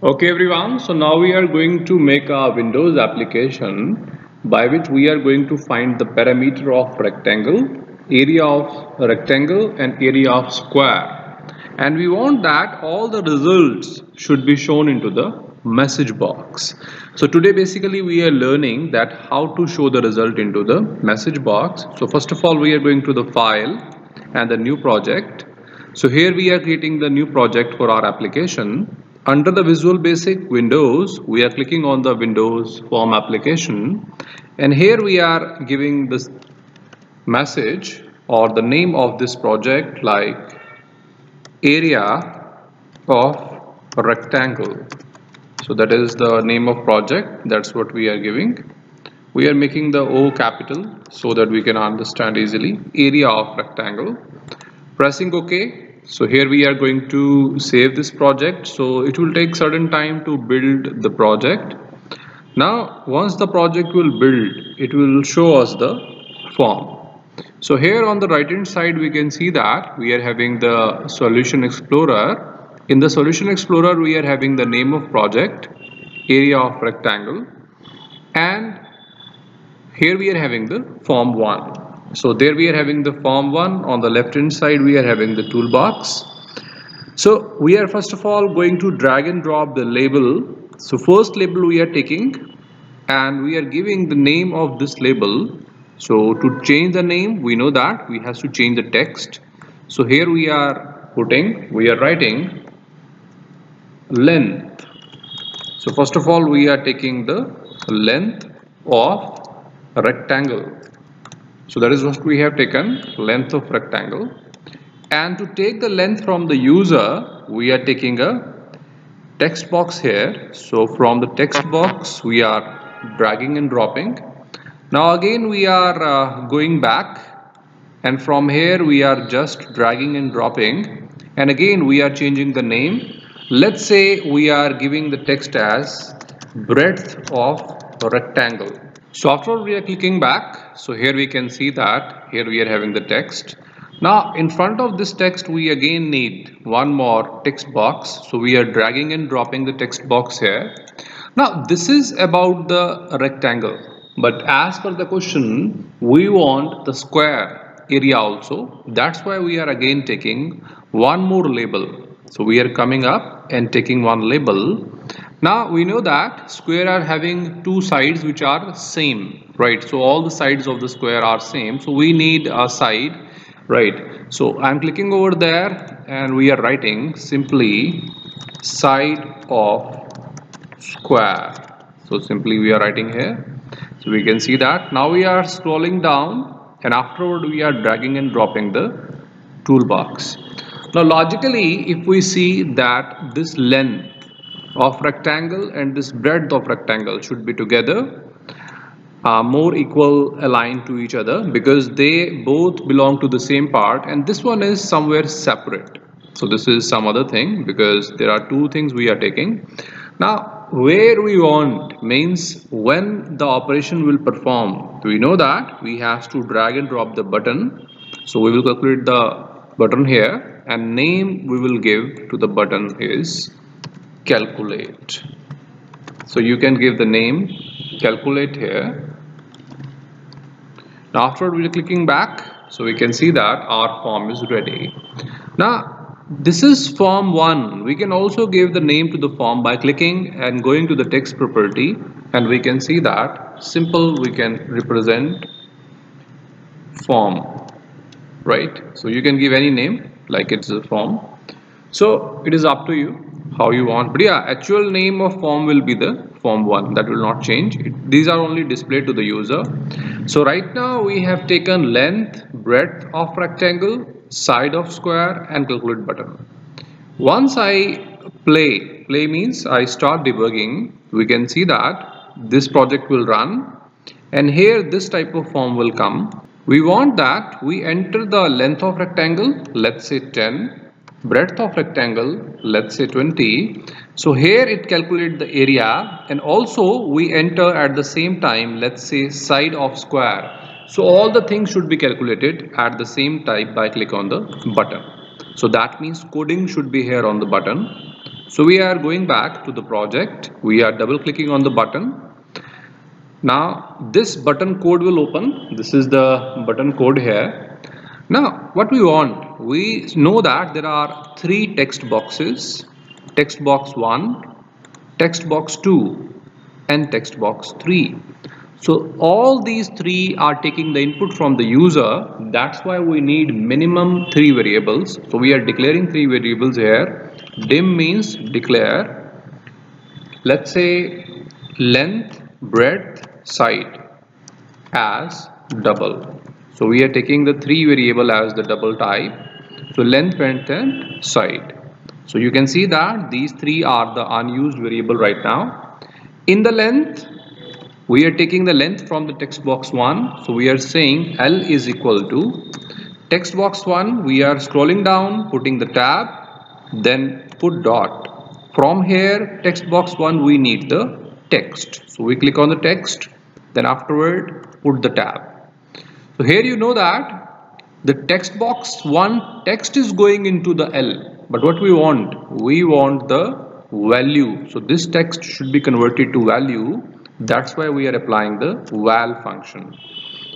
Okay everyone, so now we are going to make a Windows application by which we are going to find the parameter of rectangle, area of rectangle and area of square. And we want that all the results should be shown into the message box. So today basically we are learning that how to show the result into the message box. So first of all we are going to the file and the new project. So here we are creating the new project for our application under the Visual Basic Windows, we are clicking on the Windows Form application and here we are giving this message or the name of this project like area of rectangle. So that is the name of project, that's what we are giving. We are making the O capital so that we can understand easily area of rectangle. Pressing OK so here we are going to save this project. So it will take certain time to build the project. Now once the project will build it will show us the form. So here on the right hand side we can see that we are having the solution explorer. In the solution explorer we are having the name of project area of rectangle and here we are having the form 1 so there we are having the form 1 on the left hand side we are having the toolbox. So we are first of all going to drag and drop the label. So first label we are taking and we are giving the name of this label. So to change the name we know that we have to change the text. So here we are putting we are writing length. So first of all we are taking the length of rectangle so that is what we have taken length of rectangle. And to take the length from the user we are taking a text box here. So from the text box we are dragging and dropping. Now again we are uh, going back. And from here we are just dragging and dropping. And again we are changing the name. Let's say we are giving the text as breadth of rectangle so after we are clicking back, so here we can see that here we are having the text. Now in front of this text we again need one more text box. So we are dragging and dropping the text box here. Now this is about the rectangle but as per the question we want the square area also. That's why we are again taking one more label. So we are coming up and taking one label now we know that square are having two sides which are same, right? So all the sides of the square are same. So we need a side, right? So I'm clicking over there and we are writing simply side of square. So simply we are writing here. So we can see that. Now we are scrolling down and afterward we are dragging and dropping the toolbox. Now logically if we see that this length of rectangle and this breadth of rectangle should be together uh, more equal aligned to each other because they both belong to the same part and this one is somewhere separate. So this is some other thing because there are two things we are taking. Now where we want means when the operation will perform. We know that we have to drag and drop the button. So we will calculate the button here and name we will give to the button is calculate. So you can give the name calculate here. Now after we're clicking back so we can see that our form is ready. Now this is form 1 we can also give the name to the form by clicking and going to the text property and we can see that simple we can represent form right? So you can give any name like it's a form. So it is up to you how you want. But yeah actual name of form will be the form 1 that will not change. It, these are only displayed to the user. So right now we have taken length breadth of rectangle side of square and calculate button. Once I play play means I start debugging we can see that this project will run and here this type of form will come. We want that we enter the length of rectangle let's say 10 breadth of rectangle let's say 20 so here it calculate the area and also we enter at the same time let's say side of square. So all the things should be calculated at the same time by click on the button. So that means coding should be here on the button. So we are going back to the project. We are double clicking on the button. Now this button code will open. This is the button code here. Now what we want we know that there are three text boxes. Text box 1 text box 2 and text box 3 so all these three are taking the input from the user. That's why we need minimum three variables. So we are declaring three variables here. Dim means declare. Let's say length breadth side as double. So we are taking the three variable as the double type so length breadth and side. So you can see that these three are the unused variable right now. In the length we are taking the length from the text box 1 so we are saying L is equal to text box 1 we are scrolling down putting the tab then put dot. From here text box 1 we need the text. So we click on the text then afterward put the tab. So here you know that the text box 1 text is going into the L but what we want we want the value. So this text should be converted to value. That's why we are applying the val function.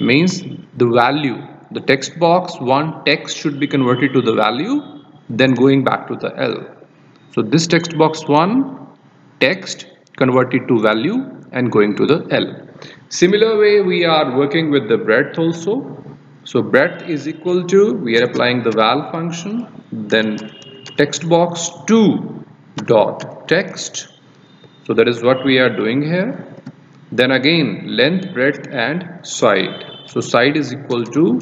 Means the value the text box 1 text should be converted to the value then going back to the L. So this text box 1 text converted to value and going to the L. Similar way we are working with the breadth also. So breadth is equal to, we are applying the val function, then text box 2 dot text. So that is what we are doing here. Then again length, breadth and side. So side is equal to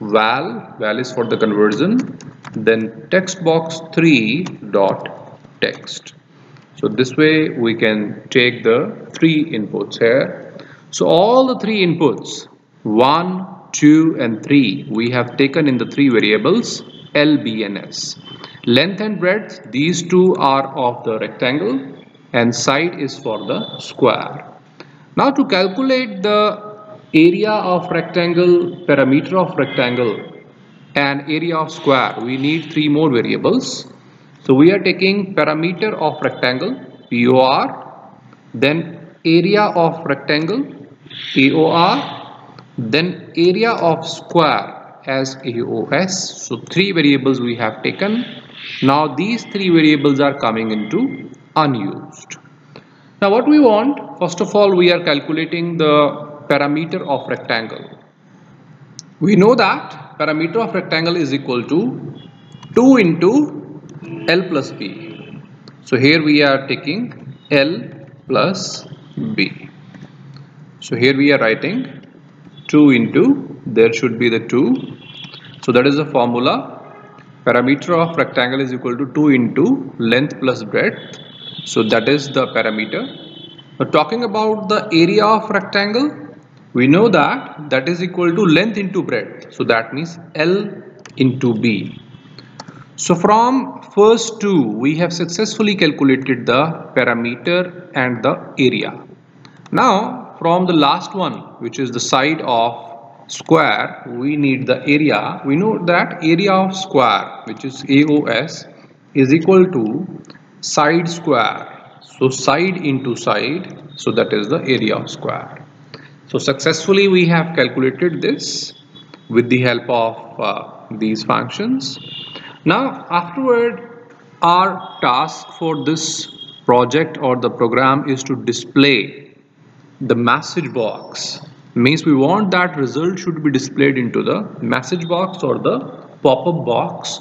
val, val is for the conversion, then text box 3 dot text. So this way we can take the three inputs here so all the three inputs 1, 2 and 3 we have taken in the three variables L, B and S. Length and breadth these two are of the rectangle and side is for the square. Now to calculate the area of rectangle, perimeter of rectangle and area of square we need three more variables. So we are taking perimeter of rectangle POR then area of rectangle AOR then area of square as AOS so three variables we have taken. Now these three variables are coming into unused. Now what we want first of all we are calculating the perimeter of rectangle. We know that perimeter of rectangle is equal to 2 into L plus B. So here we are taking L plus B. So here we are writing 2 into there should be the 2 so that is the formula. Perimeter of rectangle is equal to 2 into length plus breadth. So that is the perimeter now talking about the area of rectangle we know that that is equal to length into breadth. So that means L into B. So from first two we have successfully calculated the perimeter and the area. Now from the last one which is the side of square we need the area. We know that area of square which is AOS is equal to side square. So side into side so that is the area of square. So successfully we have calculated this with the help of uh, these functions. Now afterward our task for this project or the program is to display the message box means we want that result should be displayed into the message box or the pop-up box.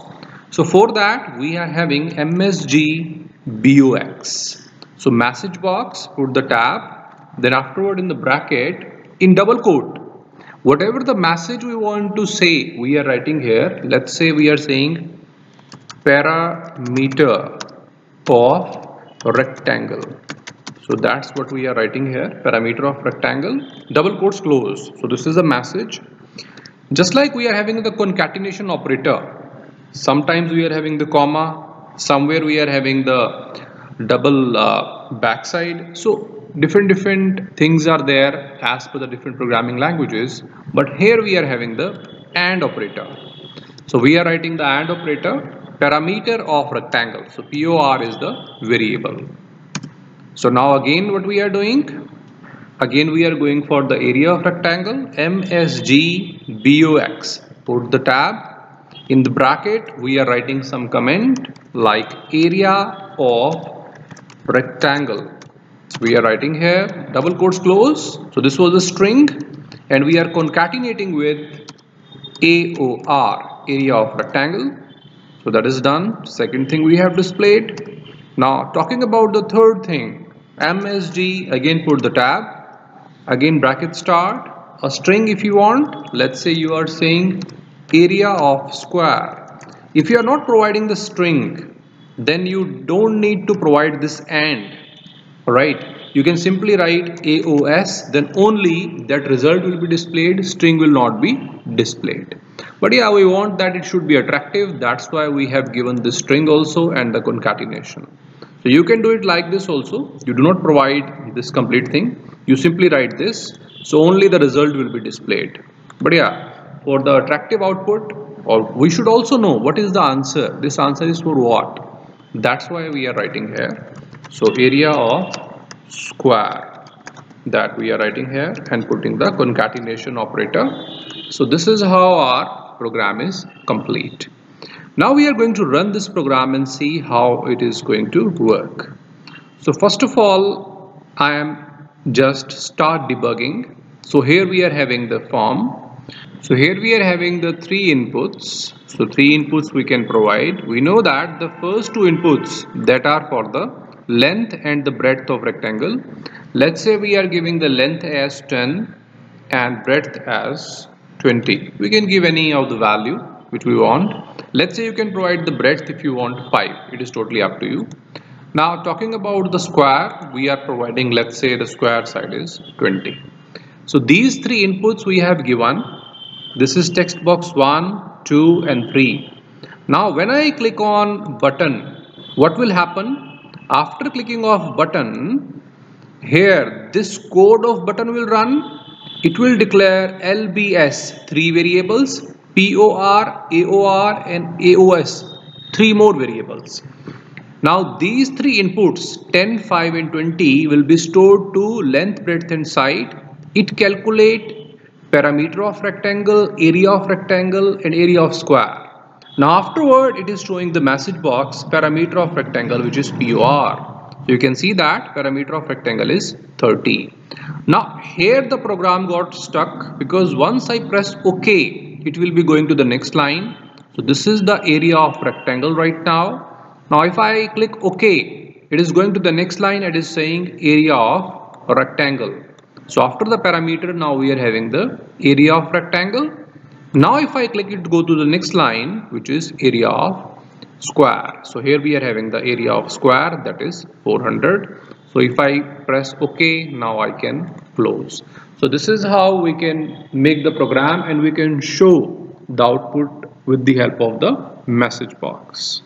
So for that we are having msg box so message box put the tab then afterward in the bracket in double quote. Whatever the message we want to say we are writing here. Let's say we are saying parameter of rectangle so that's what we are writing here. Parameter of rectangle. Double quotes close. So this is a message. Just like we are having the concatenation operator sometimes we are having the comma somewhere we are having the double uh, backside. So different different things are there as per the different programming languages but here we are having the AND operator. So we are writing the AND operator parameter of rectangle. So POR is the variable so now again what we are doing? Again we are going for the area of rectangle MSG BOX put the tab. In the bracket we are writing some comment like area of rectangle. We are writing here double quotes close. So this was a string and we are concatenating with AOR area of rectangle. So that is done. Second thing we have displayed. Now talking about the third thing MSG again put the tab. Again bracket start. A string if you want. Let's say you are saying area of square. If you are not providing the string then you don't need to provide this AND. Right you can simply write AOS then only that result will be displayed string will not be displayed. But yeah we want that it should be attractive. That's why we have given the string also and the concatenation so you can do it like this also. You do not provide this complete thing. You simply write this. So only the result will be displayed. But yeah for the attractive output or we should also know what is the answer. This answer is for what? That's why we are writing here. So area of square that we are writing here and putting the concatenation operator. So this is how our program is complete now we are going to run this program and see how it is going to work. So first of all I am just start debugging. So here we are having the form. So here we are having the three inputs. So three inputs we can provide. We know that the first two inputs that are for the length and the breadth of rectangle. Let's say we are giving the length as 10 and breadth as 20 we can give any of the value which we want let's say you can provide the breadth if you want 5 it is totally up to you. Now talking about the square we are providing let's say the square side is 20 so these three inputs we have given this is text box 1 2 and 3 now when I click on button what will happen? After clicking of button here this code of button will run. It will declare LBS three variables POR AOR and AOS three more variables now these three inputs 10 5 and 20 will be stored to length breadth and side. it calculate parameter of rectangle area of rectangle and area of square now afterward it is showing the message box parameter of rectangle which is POR. You can see that parameter of rectangle is 30. Now here the program got stuck because once I press OK it will be going to the next line. So this is the area of rectangle right now. Now if I click OK it is going to the next line it is saying area of rectangle. So after the parameter now we are having the area of rectangle now if I click it go to the next line which is area of square. So here we are having the area of square that is 400. So if I press OK now I can close. So this is how we can make the program and we can show the output with the help of the message box.